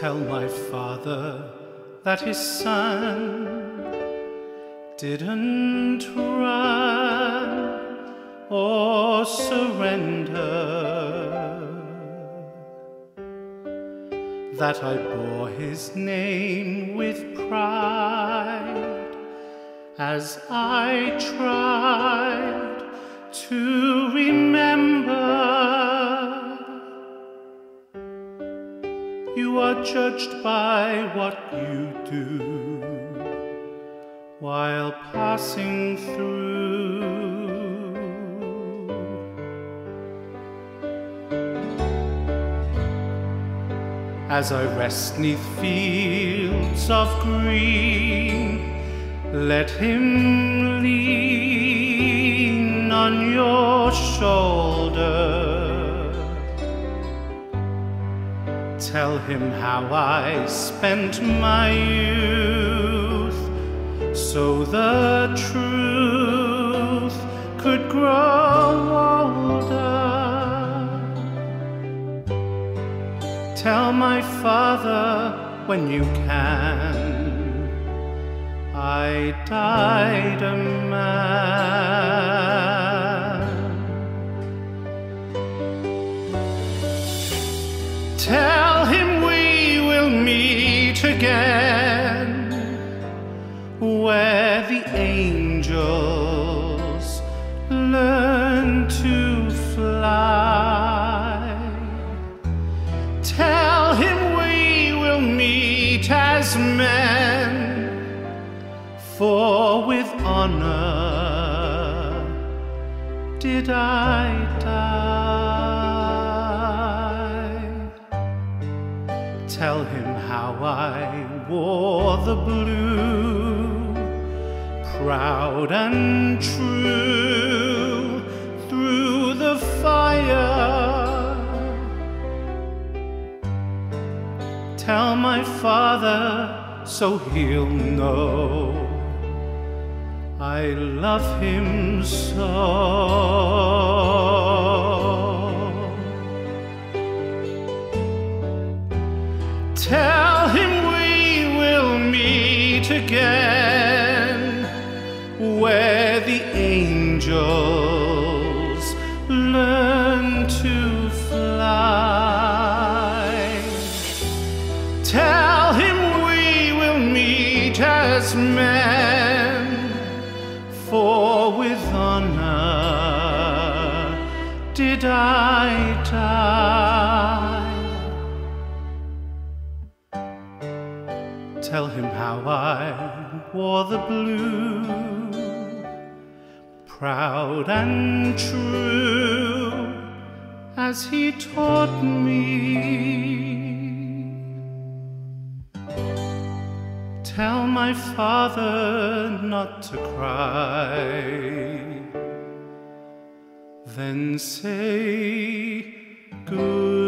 Tell my father that his son didn't run or surrender. That I bore his name with pride as I tried are judged by what you do while passing through. As I rest neath fields of green, let him lean on your shoulder. Tell him how I spent my youth so the truth could grow older. Tell my father when you can I died a man. Tell again where the angels learn to fly. Tell him we will meet as men, for with honor did I die. Tell him how I wore the blue, proud and true, through the fire. Tell my father so he'll know I love him so. Again where the angels learn to fly. Tell him we will meet as men, for with honor did I die. Tell him how I wore the blue, proud and true, as he taught me. Tell my father not to cry, then say good